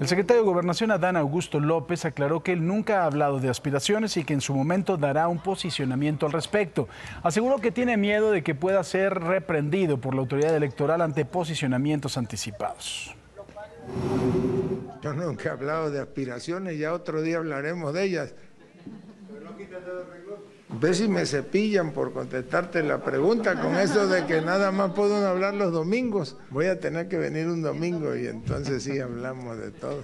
El secretario de Gobernación Adán Augusto López aclaró que él nunca ha hablado de aspiraciones y que en su momento dará un posicionamiento al respecto. Aseguró que tiene miedo de que pueda ser reprendido por la autoridad electoral ante posicionamientos anticipados. Yo nunca he hablado de aspiraciones, ya otro día hablaremos de ellas. Ve si me cepillan por contestarte la pregunta con eso de que nada más puedo hablar los domingos. Voy a tener que venir un domingo y entonces sí hablamos de todo.